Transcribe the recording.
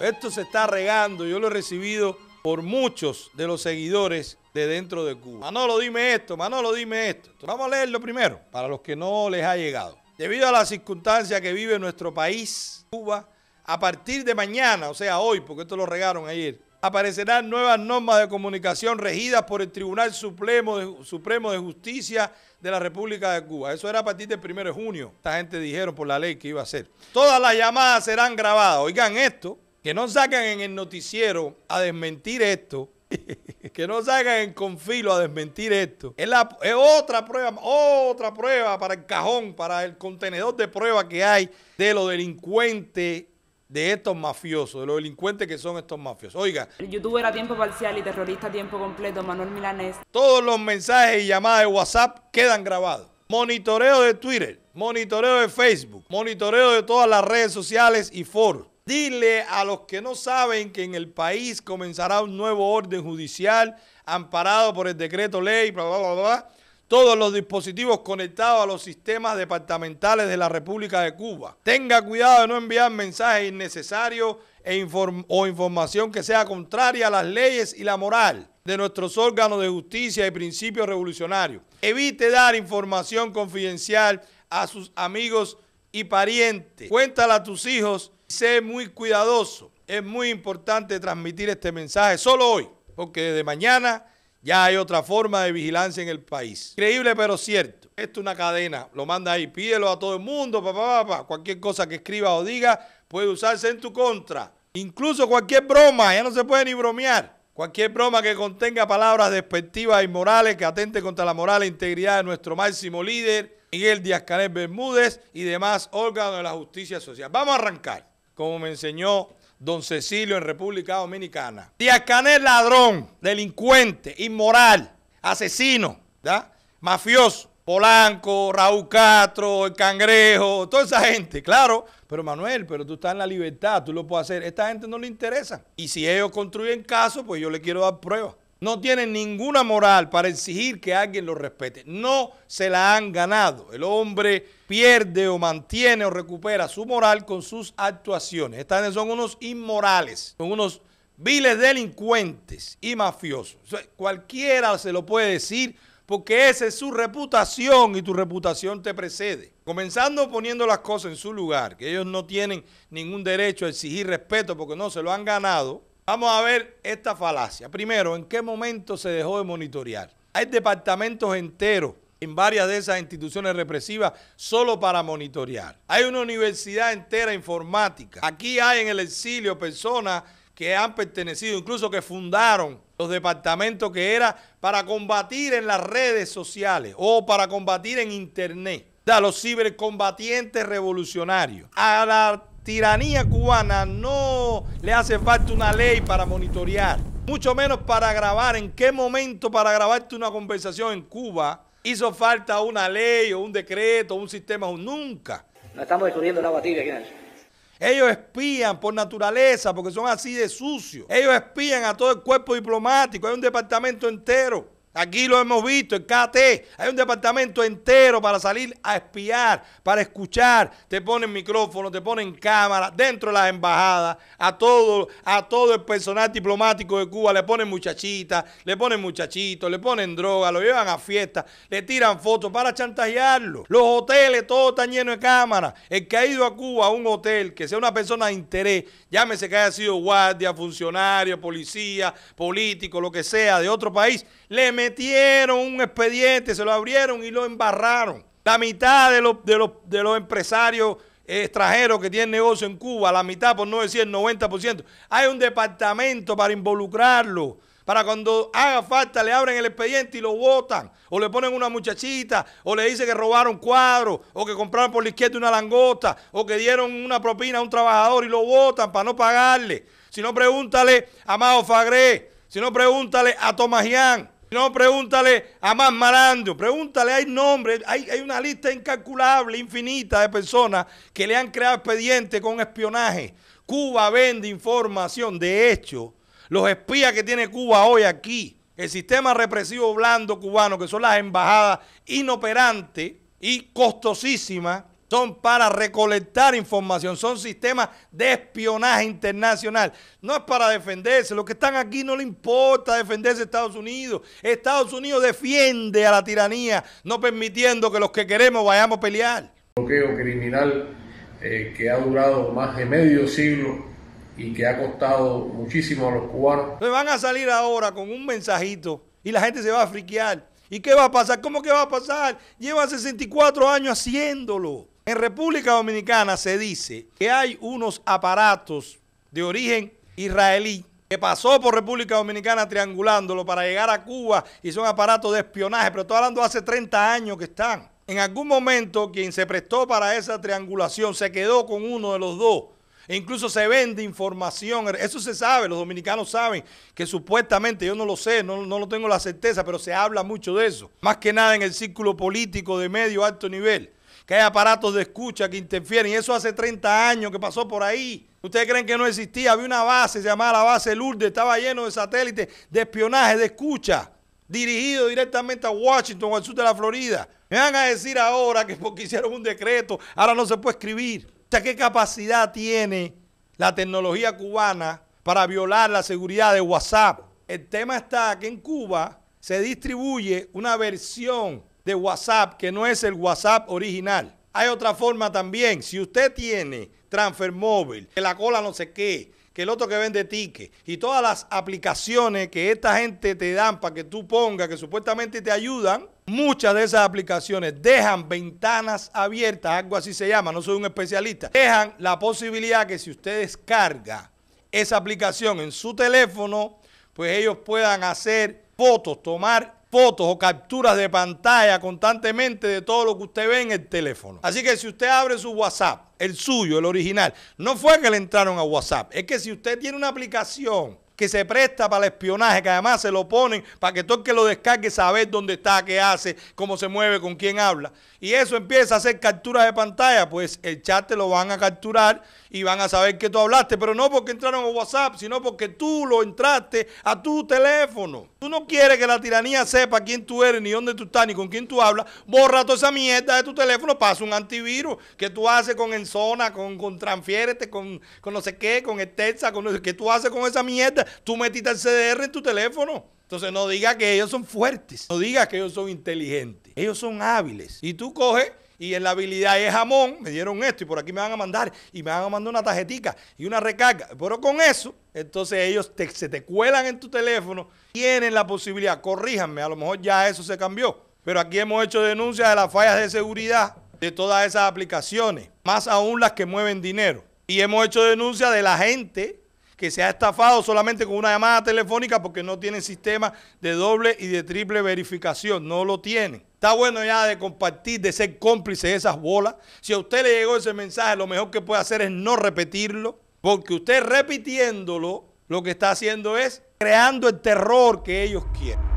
Esto se está regando, yo lo he recibido por muchos de los seguidores de dentro de Cuba. Manolo, dime esto, Manolo, dime esto. Vamos a leerlo primero, para los que no les ha llegado. Debido a la circunstancia que vive nuestro país, Cuba, a partir de mañana, o sea, hoy, porque esto lo regaron ayer, aparecerán nuevas normas de comunicación regidas por el Tribunal Supremo de, Supremo de Justicia de la República de Cuba. Eso era a partir del 1 de junio. Esta gente dijeron por la ley que iba a ser. Todas las llamadas serán grabadas. Oigan esto, que no sacan en el noticiero a desmentir esto. que no salgan en confilo a desmentir esto. Es, la, es otra prueba, otra prueba para el cajón, para el contenedor de pruebas que hay de los delincuentes de estos mafiosos, de los delincuentes que son estos mafiosos. Oiga. El youtuber a tiempo parcial y terrorista a tiempo completo, Manuel Milanés. Todos los mensajes y llamadas de WhatsApp quedan grabados. Monitoreo de Twitter, monitoreo de Facebook, monitoreo de todas las redes sociales y foros. Dile a los que no saben que en el país comenzará un nuevo orden judicial amparado por el decreto ley, bla, bla, bla, bla todos los dispositivos conectados a los sistemas departamentales de la República de Cuba. Tenga cuidado de no enviar mensajes innecesarios e o información que sea contraria a las leyes y la moral de nuestros órganos de justicia y principios revolucionarios. Evite dar información confidencial a sus amigos y parientes. Cuéntala a tus hijos. Sé muy cuidadoso. Es muy importante transmitir este mensaje solo hoy, porque desde mañana ya hay otra forma de vigilancia en el país. Increíble pero cierto. Esto es una cadena. Lo manda ahí. Pídelo a todo el mundo. Papá, papá. Cualquier cosa que escriba o diga puede usarse en tu contra. Incluso cualquier broma. Ya no se puede ni bromear. Cualquier broma que contenga palabras despectivas e inmorales que atente contra la moral e integridad de nuestro máximo líder, Miguel Díaz Canel Bermúdez y demás órganos de la justicia social. Vamos a arrancar, como me enseñó Don Cecilio en República Dominicana. Díaz Canel, ladrón, delincuente, inmoral, asesino, ¿ya? mafioso. Polanco, Raúl Castro, el Cangrejo, toda esa gente, claro. Pero Manuel, pero tú estás en la libertad, tú lo puedes hacer. Esta gente no le interesa. Y si ellos construyen casos, pues yo le quiero dar pruebas no tienen ninguna moral para exigir que alguien los respete. No se la han ganado. El hombre pierde o mantiene o recupera su moral con sus actuaciones. Estas son unos inmorales, son unos viles delincuentes y mafiosos. cualquiera se lo puede decir porque esa es su reputación y tu reputación te precede. Comenzando poniendo las cosas en su lugar, que ellos no tienen ningún derecho a exigir respeto porque no se lo han ganado Vamos a ver esta falacia. Primero, ¿en qué momento se dejó de monitorear? Hay departamentos enteros en varias de esas instituciones represivas solo para monitorear. Hay una universidad entera informática. Aquí hay en el exilio personas que han pertenecido, incluso que fundaron los departamentos que era para combatir en las redes sociales o para combatir en internet. A los cibercombatientes revolucionarios. A la tiranía cubana no le hace falta una ley para monitorear, mucho menos para grabar. ¿En qué momento para grabarte una conversación en Cuba hizo falta una ley o un decreto o un sistema? Nunca. No estamos descubriendo la tibia aquí ellos espían por naturaleza, porque son así de sucios. Ellos espían a todo el cuerpo diplomático. Hay un departamento entero Aquí lo hemos visto, en KT, hay un departamento entero para salir a espiar, para escuchar. Te ponen micrófono, te ponen cámara, dentro de las embajadas, a todo, a todo el personal diplomático de Cuba le ponen muchachitas, le ponen muchachitos, le ponen droga, lo llevan a fiestas, le tiran fotos para chantajearlo. Los hoteles todos están llenos de cámaras. El que ha ido a Cuba a un hotel, que sea una persona de interés, llámese que haya sido guardia, funcionario, policía, político, lo que sea, de otro país, le metieron un expediente, se lo abrieron y lo embarraron. La mitad de los, de los, de los empresarios extranjeros que tienen negocio en Cuba, la mitad, por no decir el 90%, hay un departamento para involucrarlo. Para cuando haga falta le abren el expediente y lo votan. O le ponen una muchachita. O le dicen que robaron cuadros. O que compraron por la izquierda una langosta. O que dieron una propina a un trabajador y lo votan para no pagarle. Si no, pregúntale a Mao Fagré. Si no, pregúntale a Tomajian. No, pregúntale a Más Marando, pregúntale, hay nombres, hay, hay, una lista incalculable, infinita de personas que le han creado expedientes con espionaje. Cuba vende información, de hecho, los espías que tiene Cuba hoy aquí, el sistema represivo blando cubano, que son las embajadas inoperantes y costosísimas, son para recolectar información, son sistemas de espionaje internacional. No es para defenderse, los que están aquí no le importa defenderse a Estados Unidos. Estados Unidos defiende a la tiranía, no permitiendo que los que queremos vayamos a pelear. Bloqueo criminal eh, que ha durado más de medio siglo y que ha costado muchísimo a los cubanos. Me van a salir ahora con un mensajito y la gente se va a friquear. ¿Y qué va a pasar? ¿Cómo que va a pasar? Llevan 64 años haciéndolo. En República Dominicana se dice que hay unos aparatos de origen israelí que pasó por República Dominicana triangulándolo para llegar a Cuba y son aparatos de espionaje, pero estoy hablando hace 30 años que están. En algún momento quien se prestó para esa triangulación se quedó con uno de los dos e incluso se vende información. Eso se sabe, los dominicanos saben que supuestamente, yo no lo sé, no, no lo tengo la certeza, pero se habla mucho de eso. Más que nada en el círculo político de medio alto nivel. Que hay aparatos de escucha que interfieren. Y eso hace 30 años que pasó por ahí. ¿Ustedes creen que no existía? Había una base, se llamaba la base Lourdes, estaba lleno de satélites de espionaje, de escucha, dirigido directamente a Washington o al sur de la Florida. Me van a decir ahora que porque hicieron un decreto, ahora no se puede escribir sea, ¿qué capacidad tiene la tecnología cubana para violar la seguridad de WhatsApp? El tema está que en Cuba se distribuye una versión de WhatsApp que no es el WhatsApp original. Hay otra forma también. Si usted tiene Transfer Mobile, que la cola no sé qué, que el otro que vende tickets y todas las aplicaciones que esta gente te dan para que tú pongas, que supuestamente te ayudan, muchas de esas aplicaciones dejan ventanas abiertas, algo así se llama, no soy un especialista, dejan la posibilidad que si usted descarga esa aplicación en su teléfono, pues ellos puedan hacer fotos, tomar fotos o capturas de pantalla constantemente de todo lo que usted ve en el teléfono. Así que si usted abre su WhatsApp, el suyo, el original, no fue que le entraron a WhatsApp, es que si usted tiene una aplicación que se presta para el espionaje, que además se lo ponen para que todo el que lo descargue saber dónde está, qué hace, cómo se mueve, con quién habla. Y eso empieza a hacer capturas de pantalla, pues el chat te lo van a capturar y van a saber que tú hablaste, pero no porque entraron a WhatsApp, sino porque tú lo entraste a tu teléfono. Tú no quieres que la tiranía sepa quién tú eres, ni dónde tú estás, ni con quién tú hablas. Borra toda esa mierda de tu teléfono, pasa un antivirus que tú haces con Enzona, con, con Transfiérete, con, con no sé qué, con Etexa, con qué tú haces con esa mierda. Tú metiste el CDR en tu teléfono. Entonces no diga que ellos son fuertes, no diga que ellos son inteligentes. Ellos son hábiles. Y tú coges y en la habilidad es jamón, me dieron esto y por aquí me van a mandar y me van a mandar una tarjetica y una recarga. Pero con eso, entonces ellos se te cuelan en tu teléfono, tienen la posibilidad, corríjanme, a lo mejor ya eso se cambió. Pero aquí hemos hecho denuncias de las fallas de seguridad de todas esas aplicaciones, más aún las que mueven dinero. Y hemos hecho denuncias de la gente que se ha estafado solamente con una llamada telefónica porque no tienen sistema de doble y de triple verificación, no lo tienen. Está bueno ya de compartir, de ser cómplice de esas bolas. Si a usted le llegó ese mensaje, lo mejor que puede hacer es no repetirlo, porque usted repitiéndolo, lo que está haciendo es creando el terror que ellos quieren.